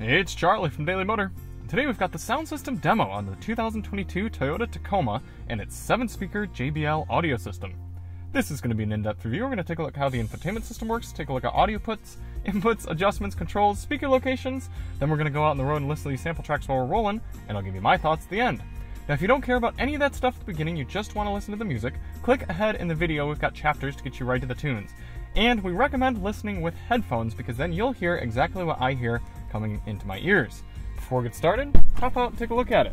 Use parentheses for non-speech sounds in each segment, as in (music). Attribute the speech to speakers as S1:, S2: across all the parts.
S1: it's Charlie from Daily Motor. Today we've got the sound system demo on the 2022 Toyota Tacoma and its 7-speaker JBL audio system. This is going to be an in-depth review. We're going to take a look at how the infotainment system works, take a look at audio puts, (laughs) inputs, adjustments, controls, speaker locations. Then we're going to go out on the road and listen to these sample tracks while we're rolling, and I'll give you my thoughts at the end. Now, if you don't care about any of that stuff at the beginning, you just want to listen to the music, click ahead in the video. We've got chapters to get you right to the tunes. And we recommend listening with headphones because then you'll hear exactly what I hear coming into my ears. Before we get started, hop out and take a look at it.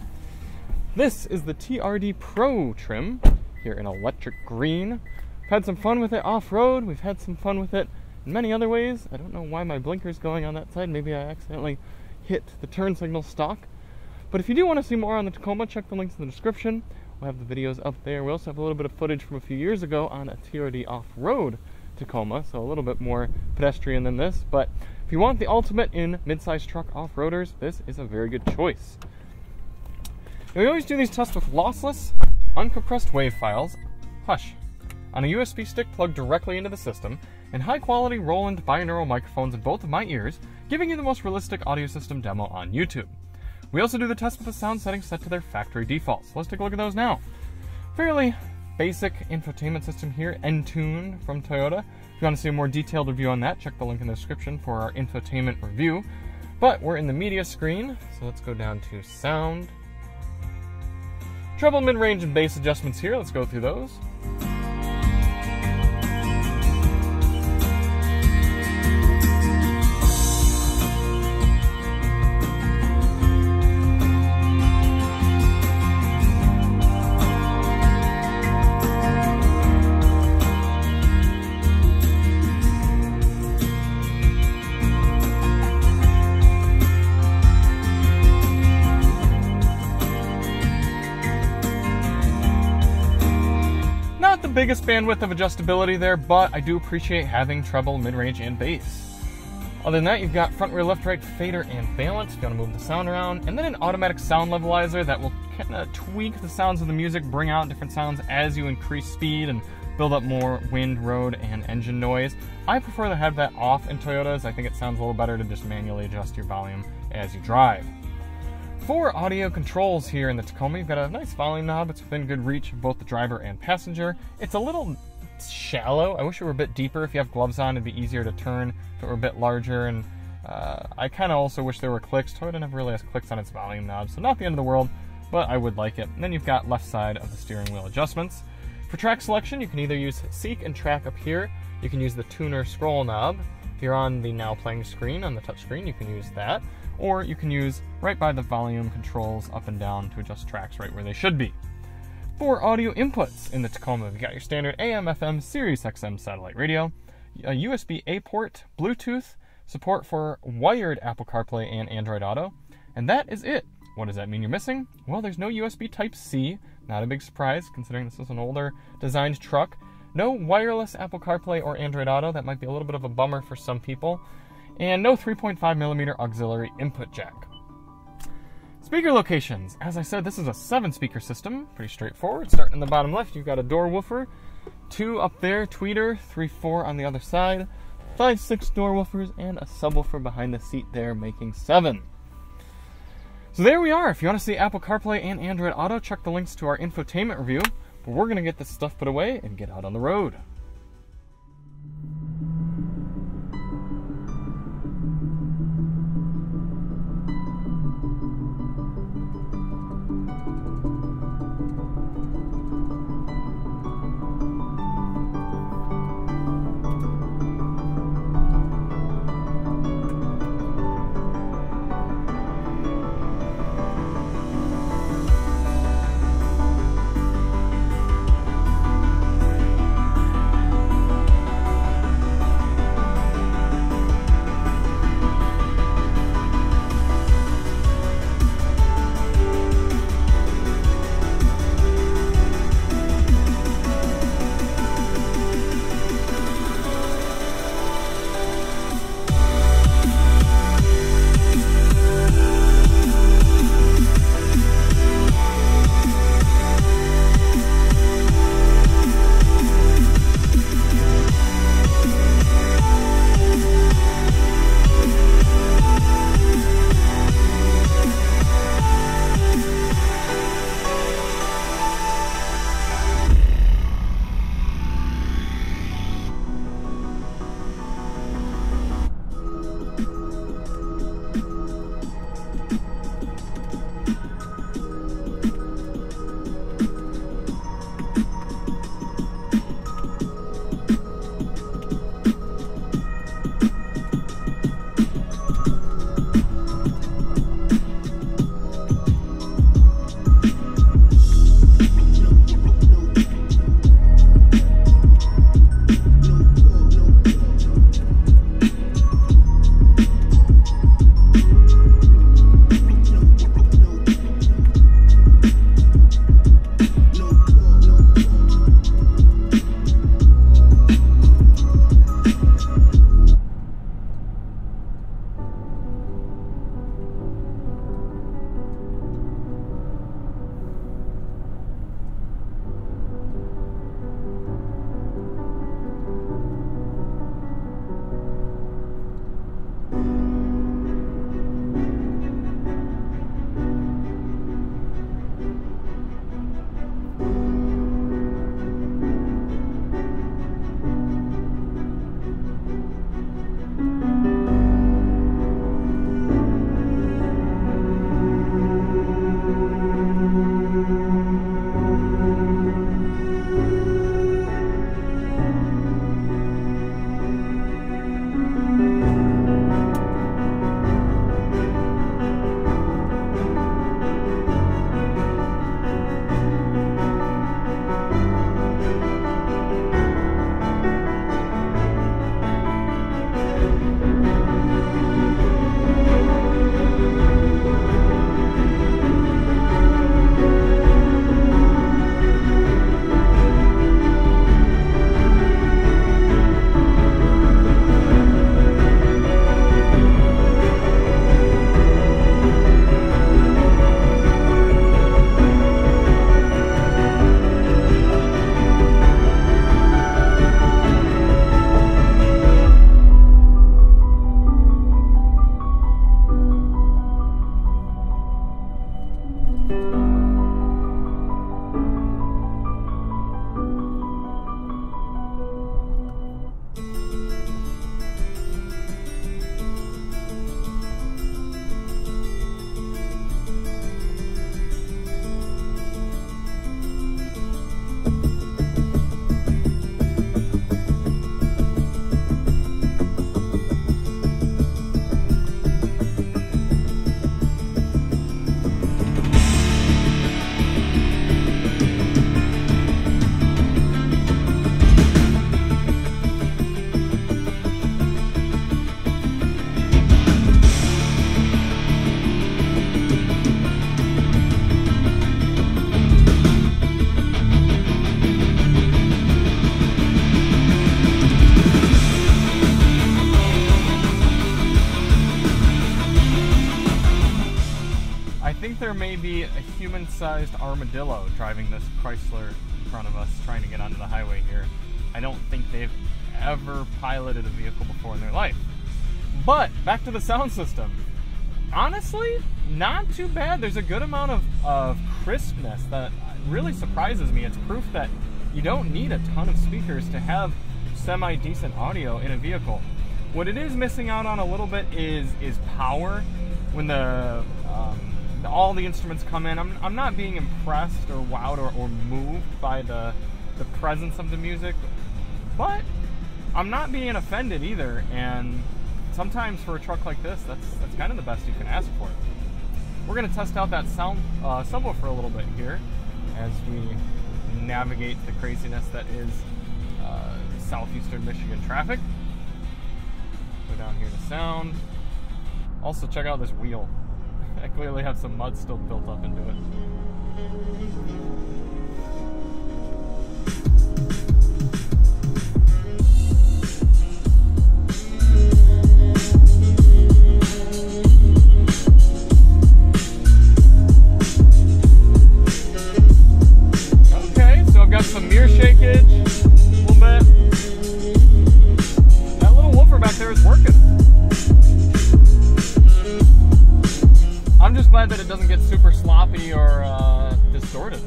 S1: This is the TRD Pro trim here in electric green. We've had some fun with it off-road. We've had some fun with it in many other ways. I don't know why my blinker's going on that side. Maybe I accidentally hit the turn signal stock. But if you do want to see more on the Tacoma, check the links in the description. We'll have the videos up there. We also have a little bit of footage from a few years ago on a TRD off-road Tacoma, so a little bit more pedestrian than this. But if you want the ultimate in mid-size truck off-roaders, this is a very good choice. Now, we always do these tests with lossless, uncompressed WAV files, hush, on a USB stick plugged directly into the system, and high quality Roland binaural microphones in both of my ears, giving you the most realistic audio system demo on YouTube. We also do the test with the sound settings set to their factory defaults. Let's take a look at those now. Fairly basic infotainment system here, Entune from Toyota. If you want to see a more detailed review on that, check the link in the description for our infotainment review. But we're in the media screen, so let's go down to sound. Treble, mid-range, and bass adjustments here. Let's go through those. Biggest bandwidth of adjustability there, but I do appreciate having treble, mid-range, and bass. Other than that, you've got front, rear, left, right, fader, and balance if you want to move the sound around, and then an automatic sound levelizer that will kind of tweak the sounds of the music, bring out different sounds as you increase speed and build up more wind, road, and engine noise. I prefer to have that off in Toyotas. I think it sounds a little better to just manually adjust your volume as you drive. For audio controls here in the Tacoma, you've got a nice volume knob. It's within good reach of both the driver and passenger. It's a little shallow. I wish it were a bit deeper. If you have gloves on, it'd be easier to turn if it were a bit larger. And uh, I kind of also wish there were clicks. Toyota never really has clicks on its volume knob, so not the end of the world, but I would like it. And then you've got left side of the steering wheel adjustments. For track selection, you can either use Seek and Track up here. You can use the tuner scroll knob. If you're on the now playing screen on the touch screen, you can use that or you can use right by the volume controls up and down to adjust tracks right where they should be. For audio inputs in the Tacoma, you've got your standard AM, FM, Sirius XM satellite radio, a USB A port, Bluetooth, support for wired Apple CarPlay and Android Auto, and that is it. What does that mean you're missing? Well, there's no USB Type C, not a big surprise considering this is an older designed truck. No wireless Apple CarPlay or Android Auto, that might be a little bit of a bummer for some people and no 3.5 millimeter auxiliary input jack. Speaker locations. As I said, this is a seven speaker system, pretty straightforward. Starting in the bottom left, you've got a door woofer, two up there, tweeter, three, four on the other side, five, six door woofers, and a subwoofer behind the seat there, making seven. So there we are. If you want to see Apple CarPlay and Android Auto, check the links to our infotainment review. We're going to get this stuff put away and get out on the road. Human-sized armadillo driving this Chrysler in front of us, trying to get onto the highway here. I don't think they've ever piloted a vehicle before in their life. But back to the sound system. Honestly, not too bad. There's a good amount of, of crispness that really surprises me. It's proof that you don't need a ton of speakers to have semi decent audio in a vehicle. What it is missing out on a little bit is is power. When the um, all the instruments come in, I'm, I'm not being impressed or wowed or, or moved by the the presence of the music, but I'm not being offended either. And sometimes for a truck like this, that's that's kind of the best you can ask for. We're gonna test out that sound uh, subwoofer for a little bit here as we navigate the craziness that is uh, southeastern Michigan traffic. Go down here to sound. Also, check out this wheel. I clearly have some mud still built up into it. Okay, so I've got some mirror shakeage, glad that it doesn't get super sloppy or uh, distorted.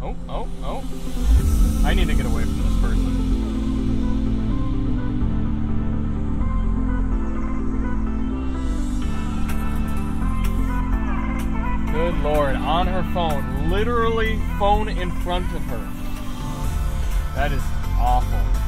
S1: Oh, oh, oh. I need to get away from this person. Good lord, on her phone, literally phone in front of her. That is awful.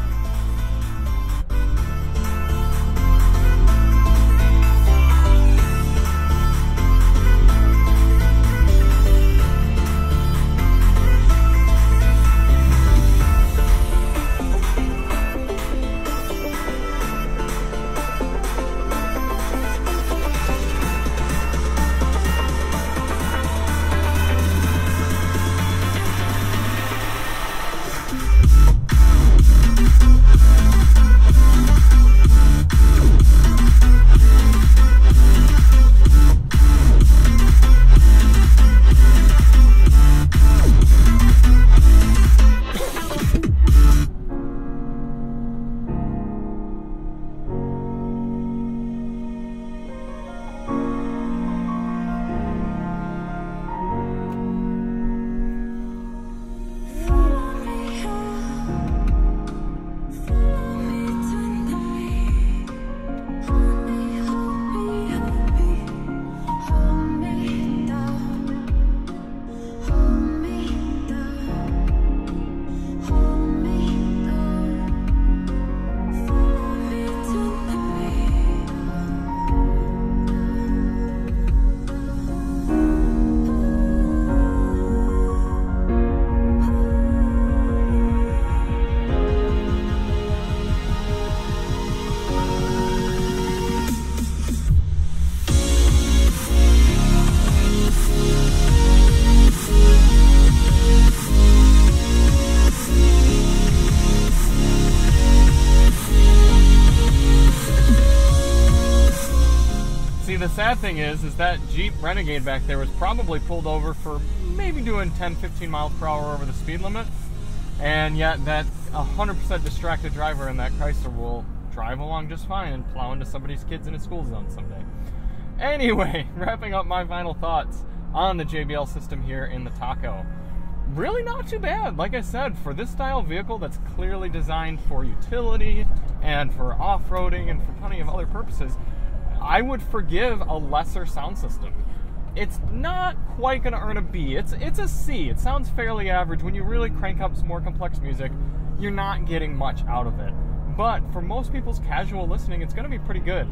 S1: See, the sad thing is, is that Jeep Renegade back there was probably pulled over for maybe doing 10, 15 miles per hour over the speed limit, and yet that 100% distracted driver in that Chrysler will drive along just fine and plow into somebody's kids in a school zone someday. Anyway, (laughs) wrapping up my final thoughts on the JBL system here in the Taco. Really not too bad. Like I said, for this style vehicle that's clearly designed for utility and for off-roading and for plenty of other purposes, I would forgive a lesser sound system. It's not quite going to earn a B. It's it's a C. It sounds fairly average. When you really crank up some more complex music, you're not getting much out of it. But for most people's casual listening, it's going to be pretty good.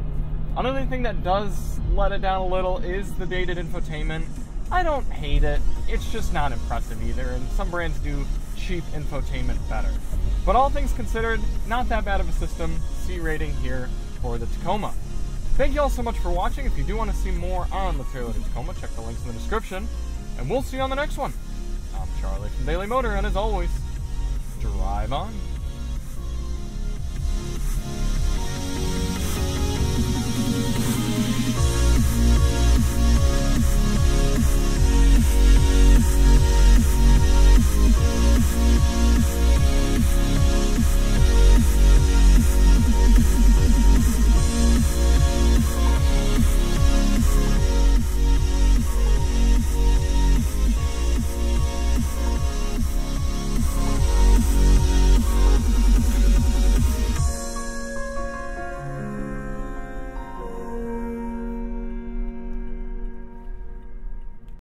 S1: Another thing that does let it down a little is the dated infotainment. I don't hate it, it's just not impressive either, and some brands do cheap infotainment better. But all things considered, not that bad of a system. C rating here for the Tacoma. Thank you all so much for watching. If you do want to see more on the Toyota Tacoma, check the links in the description. And we'll see you on the next one. I'm Charlie from Daily Motor, and as always, drive on.